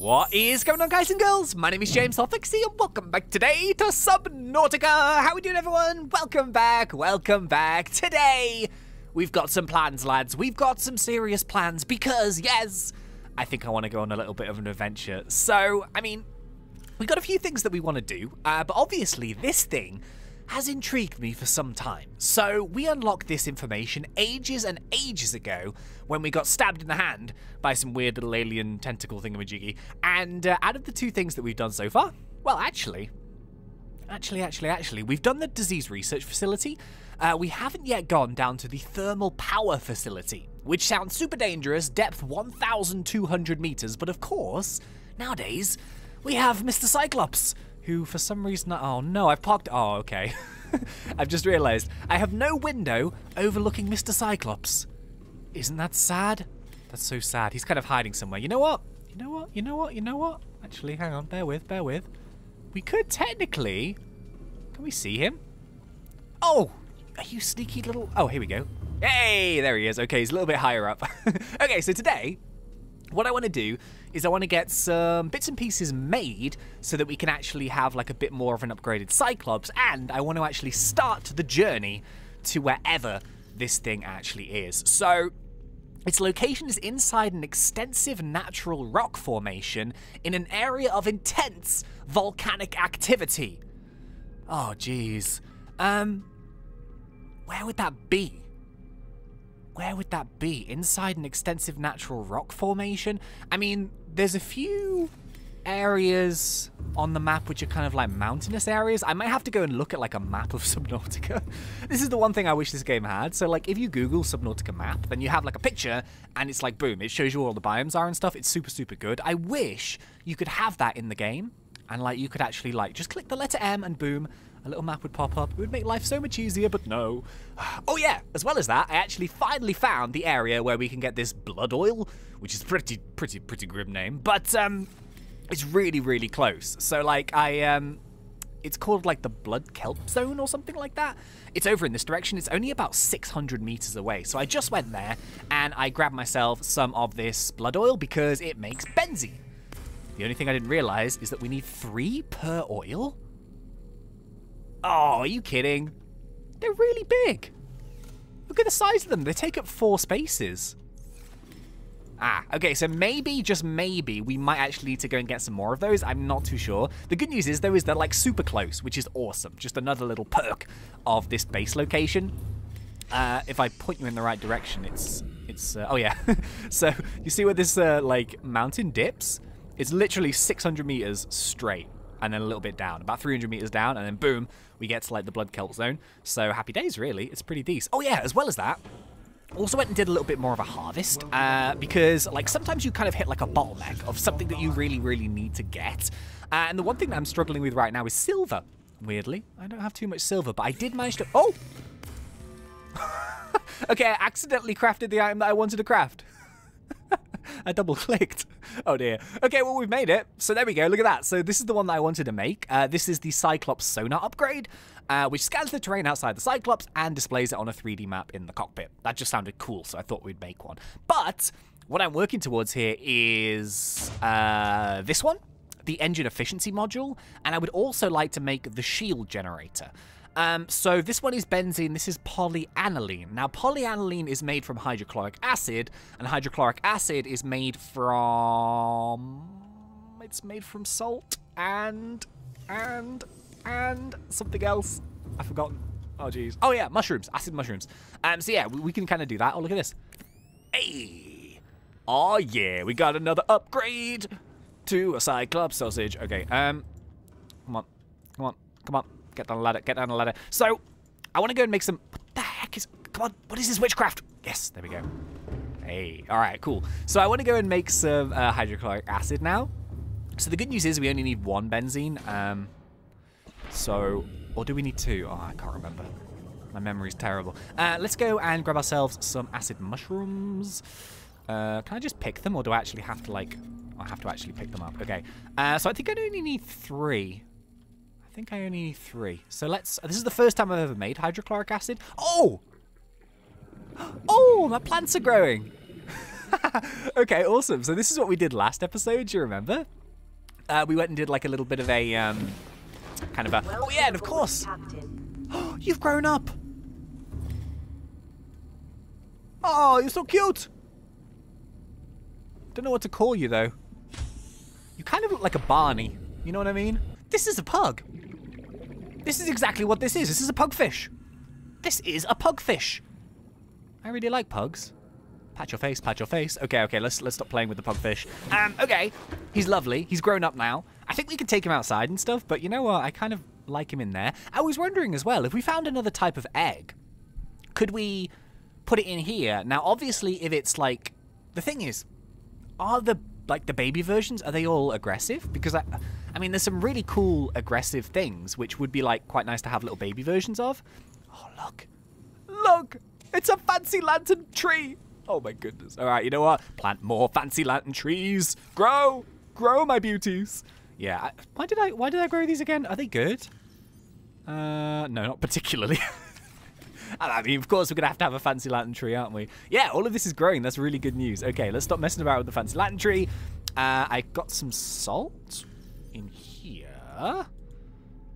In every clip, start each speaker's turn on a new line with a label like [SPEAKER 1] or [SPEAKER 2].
[SPEAKER 1] What is going on, guys and girls? My name is James Hoffixie, and welcome back today to Subnautica. How are we doing, everyone? Welcome back, welcome back. Today, we've got some plans, lads. We've got some serious plans because, yes, I think I want to go on a little bit of an adventure. So, I mean, we've got a few things that we want to do, uh, but obviously, this thing has intrigued me for some time. So we unlocked this information ages and ages ago when we got stabbed in the hand by some weird little alien tentacle thingamajiggy. And uh, out of the two things that we've done so far, well, actually, actually, actually, actually, we've done the disease research facility. Uh, we haven't yet gone down to the thermal power facility, which sounds super dangerous, depth 1,200 meters, but of course, nowadays, we have Mr. Cyclops, who for some reason, oh no, I've parked, oh okay. I've just realised I have no window overlooking Mr. Cyclops. Isn't that sad? That's so sad. He's kind of hiding somewhere. You know what? You know what? You know what? You know what? Actually, hang on. Bear with. Bear with. We could technically... Can we see him? Oh! Are you sneaky little... Oh, here we go. Hey! There he is. Okay, he's a little bit higher up. okay, so today, what I want to do is I want to get some bits and pieces made so that we can actually have like a bit more of an upgraded Cyclops, and I want to actually start the journey to wherever this thing actually is. So its location is inside an extensive natural rock formation in an area of intense volcanic activity. Oh, jeez. Um, where would that be? Where would that be? Inside an extensive natural rock formation? I mean, there's a few areas on the map which are kind of like mountainous areas. I might have to go and look at like a map of Subnautica. this is the one thing I wish this game had. So like if you Google Subnautica map, then you have like a picture and it's like boom, it shows you where all the biomes are and stuff. It's super, super good. I wish you could have that in the game and like you could actually like just click the letter M and boom, a little map would pop up. It would make life so much easier, but no. Oh yeah, as well as that, I actually finally found the area where we can get this blood oil, which is pretty, pretty, pretty grim name, but um, it's really, really close. So like I um, it's called like the blood kelp zone or something like that. It's over in this direction. It's only about 600 meters away. So I just went there and I grabbed myself some of this blood oil because it makes benzene. The only thing I didn't realize is that we need three per oil. Oh, are you kidding? They're really big. Look at the size of them. They take up four spaces. Ah, okay, so maybe, just maybe, we might actually need to go and get some more of those. I'm not too sure. The good news is, though, is they're like super close, which is awesome. Just another little perk of this base location. Uh, if I point you in the right direction, it's, it's, uh, oh yeah. so you see where this, uh, like, mountain dips? It's literally 600 meters straight and then a little bit down, about 300 meters down, and then boom, we get to like the blood kelp zone. So happy days, really. It's pretty decent. Oh yeah, as well as that, also went and did a little bit more of a harvest uh, because like sometimes you kind of hit like a bottleneck of something that you really, really need to get. Uh, and the one thing that I'm struggling with right now is silver. Weirdly, I don't have too much silver, but I did manage to. Oh. okay, I accidentally crafted the item that I wanted to craft. I double clicked. Oh dear. Okay, well, we've made it. So there we go. Look at that. So this is the one that I wanted to make. Uh, this is the Cyclops sonar upgrade, uh, which scans the terrain outside the Cyclops and displays it on a 3D map in the cockpit. That just sounded cool, so I thought we'd make one. But what I'm working towards here is uh, this one, the engine efficiency module, and I would also like to make the shield generator. Um, so this one is benzene, this is polyaniline. Now, polyaniline is made from hydrochloric acid, and hydrochloric acid is made from... It's made from salt and... and... and something else. I've forgotten. Oh, jeez. Oh, yeah, mushrooms. Acid mushrooms. Um, so, yeah, we, we can kind of do that. Oh, look at this. Hey! Oh, yeah, we got another upgrade to a Cyclops sausage. Okay, um... Come on. Come on. Come on. Get down the ladder, get down the ladder. So, I want to go and make some... What the heck is... Come on, what is this witchcraft? Yes, there we go. Hey, all right, cool. So I want to go and make some uh, hydrochloric acid now. So the good news is we only need one benzene. Um, so, or do we need two? Oh, I can't remember. My memory's terrible. Uh, let's go and grab ourselves some acid mushrooms. Uh, can I just pick them, or do I actually have to, like... I have to actually pick them up. Okay. Uh, so I think I only need three. I think I only need three. So let's... This is the first time I've ever made hydrochloric acid. Oh! Oh, my plants are growing. okay, awesome. So this is what we did last episode. Do you remember? Uh, we went and did like a little bit of a um, kind of a. Oh yeah, and of course. Oh, you've grown up. Oh, you're so cute. Don't know what to call you though. You kind of look like a Barney. You know what I mean? This is a pug. This is exactly what this is. This is a pugfish. This is a pugfish. I really like pugs. Pat your face, pat your face. Okay, okay, let's let's stop playing with the pugfish. Um, okay, he's lovely. He's grown up now. I think we could take him outside and stuff, but you know what? I kind of like him in there. I was wondering as well, if we found another type of egg, could we put it in here? Now, obviously, if it's like... The thing is, are the like the baby versions, are they all aggressive? Because I, I mean, there's some really cool aggressive things, which would be like quite nice to have little baby versions of. Oh, look. Look! It's a fancy lantern tree! Oh my goodness. All right, you know what? Plant more fancy lantern trees. Grow! Grow, my beauties. Yeah, I, why did I why did I grow these again? Are they good? Uh, no, not particularly. I mean, of course, we're going to have to have a fancy lantern tree, aren't we? Yeah, all of this is growing. That's really good news. Okay, let's stop messing about with the fancy lantern tree. Uh, I got some salt in here.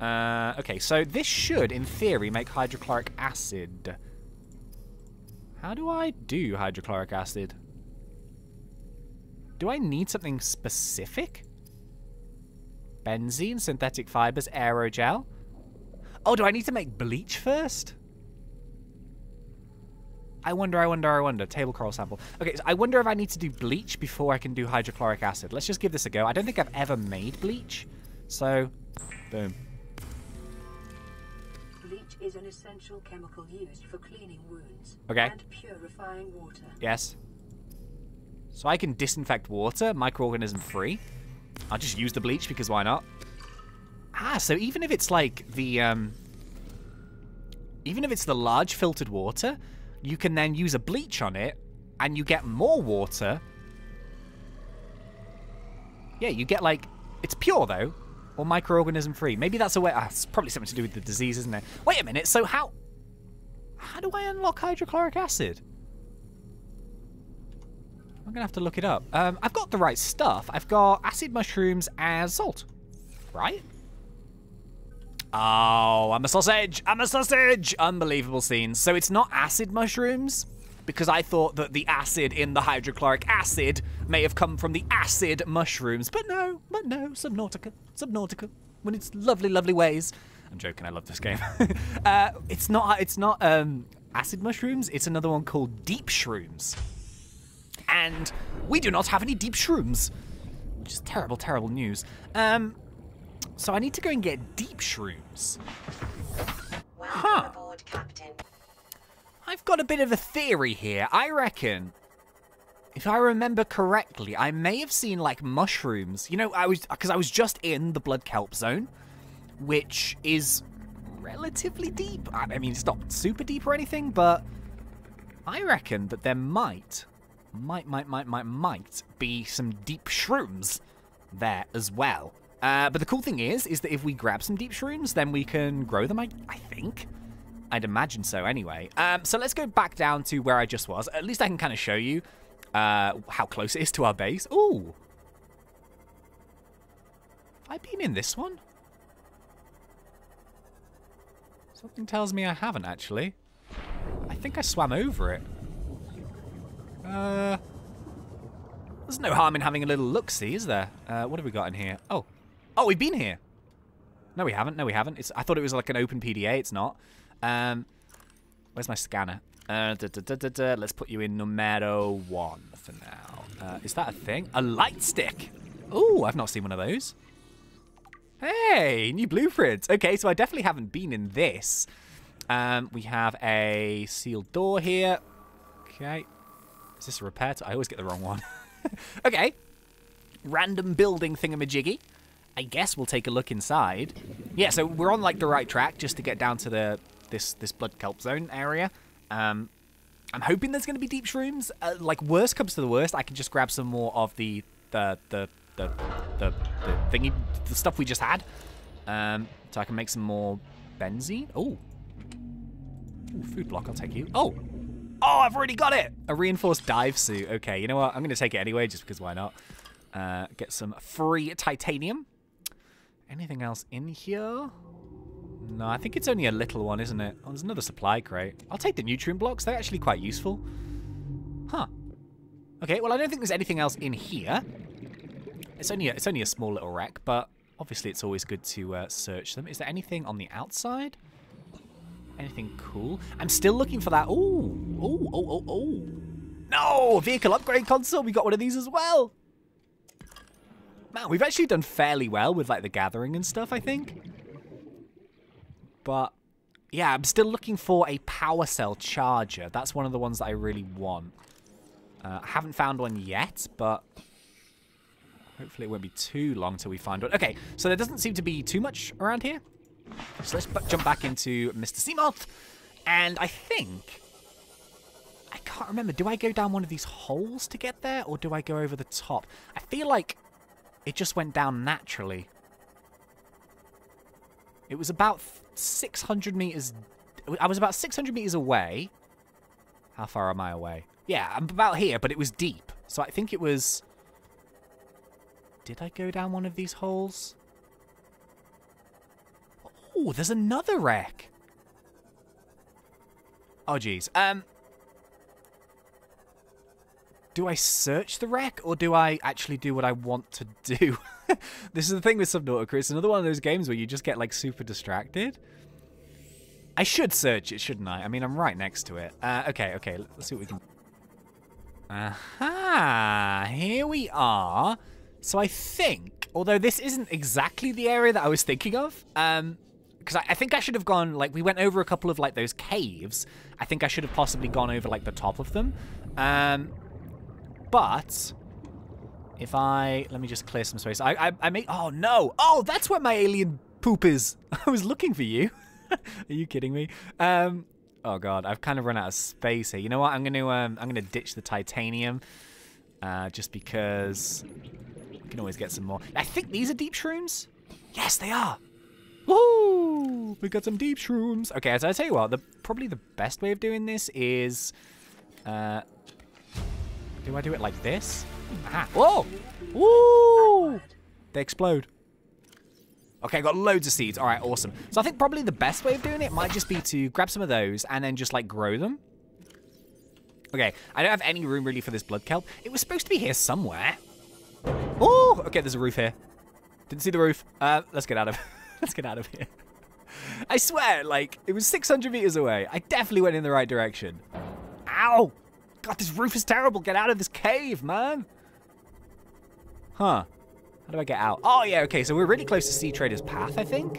[SPEAKER 1] Uh, okay, so this should, in theory, make hydrochloric acid. How do I do hydrochloric acid? Do I need something specific? Benzene, synthetic fibers, aerogel. Oh, do I need to make bleach first? I wonder, I wonder, I wonder. Table coral sample. Okay, so I wonder if I need to do bleach before I can do hydrochloric acid. Let's just give this a go. I don't think I've ever made bleach. So, boom.
[SPEAKER 2] Bleach is an essential chemical used for cleaning wounds
[SPEAKER 1] Okay.
[SPEAKER 2] and purifying water.
[SPEAKER 1] Yes. So I can disinfect water, microorganism free. I'll just use the bleach because why not? Ah, so even if it's like the, um... Even if it's the large filtered water, you can then use a bleach on it, and you get more water. Yeah, you get like... It's pure, though. Or microorganism free. Maybe that's a way... Ah, it's probably something to do with the disease, isn't it? Wait a minute, so how... How do I unlock hydrochloric acid? I'm gonna have to look it up. Um, I've got the right stuff. I've got acid mushrooms and salt. Right? Oh, I'm a sausage! I'm a sausage! Unbelievable scenes. So it's not acid mushrooms? Because I thought that the acid in the hydrochloric acid may have come from the acid mushrooms. But no, but no, Subnautica. Subnautica. When it's lovely, lovely ways. I'm joking, I love this game. uh, it's not, it's not um, acid mushrooms, it's another one called deep shrooms and we do not have any deep shrooms. Which is terrible, terrible news. Um, so I need to go and get deep shrooms.
[SPEAKER 3] Welcome
[SPEAKER 1] Huh.
[SPEAKER 3] aboard, Captain.
[SPEAKER 1] I've got a bit of a theory here. I reckon, if I remember correctly, I may have seen like mushrooms. You know, I was because I was just in the blood kelp zone, which is relatively deep. I I mean, it's not super deep or anything, but I reckon that there might, might, might, might, might, might be some deep shrooms there as well. Uh, but the cool thing is, is that if we grab some deep shrooms, then we can grow them. I, I think. I'd imagine so anyway. Um, so let's go back down to where I just was. At least I can kind of show you uh, how close it is to our base. Ooh. Have I been in this one? Something tells me I haven't, actually. I think I swam over it. Uh, there's no harm in having a little look-see, is there? Uh, what have we got in here? Oh. Oh, we've been here. No, we haven't. No, we haven't. It's, I thought it was like an open PDA. It's not. Um, where's my scanner? Uh, da, da, da. Let's put you in numero one for now. Uh, is that a thing? A light stick. Oh, I've not seen one of those. Hey, new blueprints. Okay, so I definitely haven't been in this. Um, we have a sealed door here. Okay. Is this a repair? I always get the wrong one. okay. Random building thingamajiggy. I guess we'll take a look inside. Yeah, so we're on like the right track just to get down to the this this blood kelp zone area. Um, I'm hoping there's going to be deep shrooms. Uh, like worst comes to the worst, I can just grab some more of the the the the the, the thingy the stuff we just had. Um, so I can make some more benzene. Oh, food block. I'll take you. Oh, Oh, I've already got it. A reinforced dive suit. Okay, you know what? I'm going to take it anyway, just because why not? Uh, get some free titanium. Anything else in here? No, I think it's only a little one, isn't it? Oh, there's another supply crate. I'll take the nutrient blocks. They're actually quite useful. Huh. Okay, well, I don't think there's anything else in here. It's only a, it's only a small little wreck, but obviously it's always good to uh, search them. Is there anything on the outside? Anything cool? I'm still looking for that. Ooh, ooh, oh, oh, oh. No, vehicle upgrade console. We got one of these as well. Man, we've actually done fairly well with like the gathering and stuff, I think. But yeah, I'm still looking for a power cell charger. That's one of the ones that I really want. Uh, I haven't found one yet, but hopefully it won't be too long till we find one. Okay, so there doesn't seem to be too much around here. So let's jump back into Mr. Seamoth. And I think... I can't remember. Do I go down one of these holes to get there? Or do I go over the top? I feel like it just went down naturally. It was about 600 meters... I was about 600 meters away. How far am I away? Yeah, I'm about here, but it was deep. So I think it was... Did I go down one of these holes? Oh, there's another wreck. Oh, geez. Um, do I search the wreck or do I actually do what I want to do? this is the thing with Subnautica. It's another one of those games where you just get like super distracted. I should search it, shouldn't I? I mean, I'm right next to it. Uh, okay, okay. Let's see what we can... Aha! Here we are. So I think, although this isn't exactly the area that I was thinking of, um, because I, I, think I should have gone, like, we went over a couple of, like, those caves. I think I should have possibly gone over, like, the top of them. Um, but if I, let me just clear some space. I, I, I may, oh, no. Oh, that's where my alien poop is. I was looking for you. Are you kidding me? Um, oh, God, I've kind of run out of space here. You know what? I'm going to, um, I'm to ditch the titanium. Uh, just because I can always get some more. I think these are deep shrooms. Yes, they are. Woo! We got some deep shrooms. Okay, so I tell you what, the probably the best way of doing this is, uh, do I do it like this? Ah! Whoa! Woo! They explode. Okay, I got loads of seeds. All right, awesome. So I think probably the best way of doing it might just be to grab some of those and then just like grow them. Okay, I don't have any room really for this blood kelp. It was supposed to be here somewhere. Oh, okay, there's a roof here. Didn't see the roof. Uh, let's get out of Let's get out of here. I swear, like, it was 600 meters away. I definitely went in the right direction. Ow! God, this roof is terrible. Get out of this cave, man. Huh. How do I get out? Oh, yeah, okay, so we're really close to Sea Treader's Path, I think.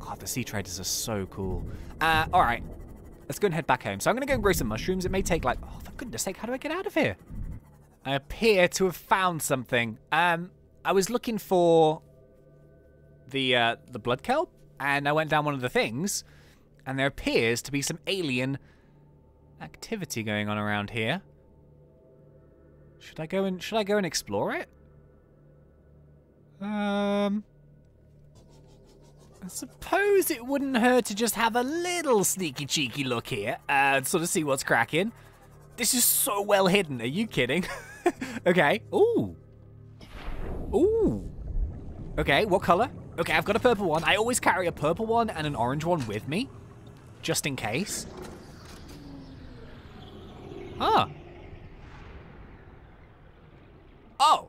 [SPEAKER 1] God, the Sea Treaders are so cool. Uh, all right. Let's go and head back home. So I'm going to go and grow some mushrooms. It may take, like, oh, for goodness sake, how do I get out of here? I appear to have found something. Um, I was looking for the uh, the blood kelp, and I went down one of the things, and there appears to be some alien activity going on around here. Should I go and should I go and explore it? Um, I suppose it wouldn't hurt to just have a little sneaky cheeky look here and sort of see what's cracking. This is so well hidden. Are you kidding? okay. Ooh. Ooh. Okay, what color? Okay, I've got a purple one. I always carry a purple one and an orange one with me, just in case. Ah. Oh.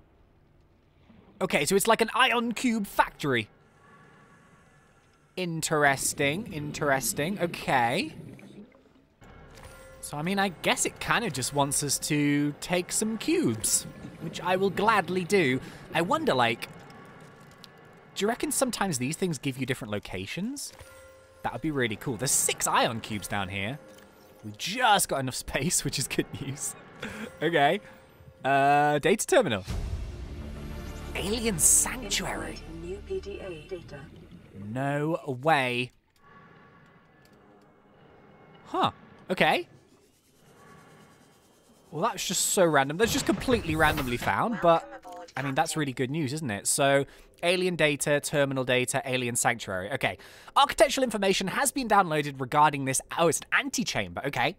[SPEAKER 1] Okay, so it's like an ion cube factory. Interesting, interesting. Okay. So, I mean, I guess it kind of just wants us to take some cubes, which I will gladly do. I wonder, like, do you reckon sometimes these things give you different locations? That would be really cool. There's six ion cubes down here. We just got enough space, which is good news. okay. Uh, data terminal. Alien Sanctuary.
[SPEAKER 2] New PDA data.
[SPEAKER 1] No way. Huh. Okay. Well, that's just so random. That's just completely randomly found, but I mean, that's really good news, isn't it? So, alien data, terminal data, alien sanctuary. Okay. Architectural information has been downloaded regarding this. Oh, it's an antechamber. Okay.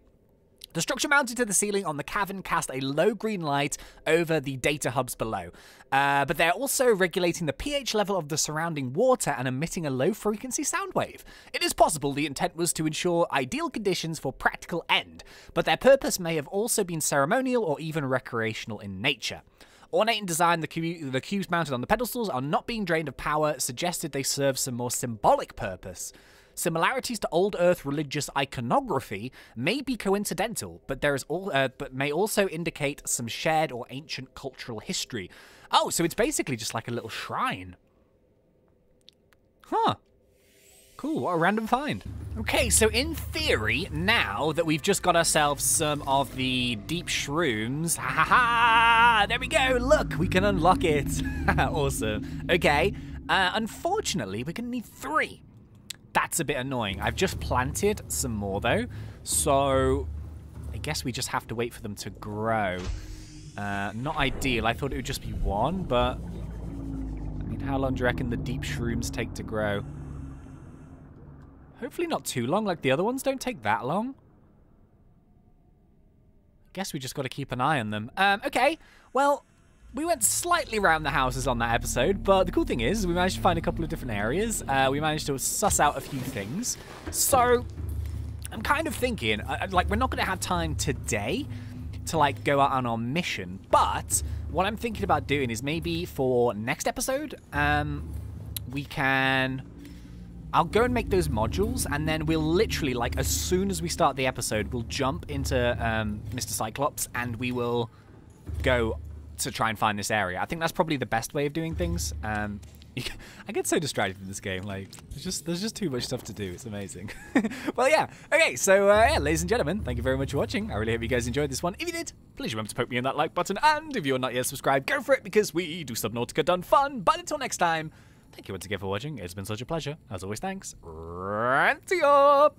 [SPEAKER 1] The structure mounted to the ceiling on the cavern cast a low green light over the data hubs below. Uh, but they're also regulating the pH level of the surrounding water and emitting a low frequency sound wave. It is possible the intent was to ensure ideal conditions for practical end, but their purpose may have also been ceremonial or even recreational in nature. Ornate in design, the, cu- the cubes mounted on the pedestals are not being drained of power, suggested they serve some more symbolic purpose. Similarities to old Earth religious iconography may be coincidental, but there is all, uh, but may also indicate some shared or ancient cultural history. Oh, so it's basically just like a little shrine. Huh. Cool, what a random find. Okay, so in theory, now that we've just got ourselves some of the deep shrooms, ha ha ha, there we go, look, we can unlock it. awesome. Okay, uh, unfortunately, we're gonna need three. That's a bit annoying. I've just planted some more though, so I guess we just have to wait for them to grow. Uh, not ideal. I thought it would just be one, but I mean, how long do you reckon the deep shrooms take to grow? Hopefully not too long, like the other ones don't take that long. I guess we just got to keep an eye on them. Um, okay, well, we went slightly around the houses on that episode, but the cool thing is we managed to find a couple of different areas. Uh, we managed to suss out a few things. So I'm kind of thinking, uh, like, we're not going to have time today to like go out on our mission, but what I'm thinking about doing is maybe for next episode, um, we can. I'll go and make those modules, and then we'll literally, like, as soon as we start the episode, we'll jump into um, Mr. Cyclops and we will go to try and find this area. I think that's probably the best way of doing things. Um, I get so distracted in this game. Like, there's just there's just too much stuff to do. It's amazing. well, yeah. Okay, so uh, yeah, ladies and gentlemen, thank you very much for watching. I really hope you guys enjoyed this one. If you did, please remember to poke me in that like button. And if you're not yet subscribed, go for it because we do Subnautica done fun. But until next time, thank you once again for watching. It's been such a pleasure. As always, thanks. Ranty up.